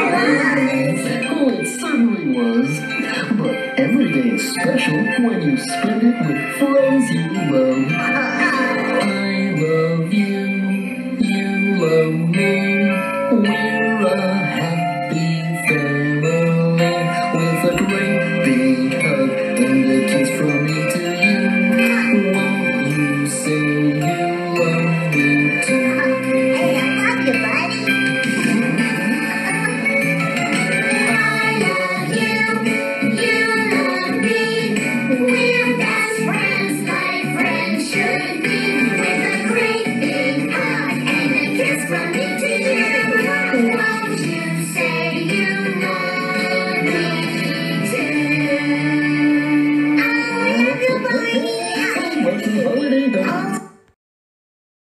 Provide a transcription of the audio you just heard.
Oh, it certainly was. But every day is special when you spend it with friends you love. I love you, you love me. We're a happy family with a great big hug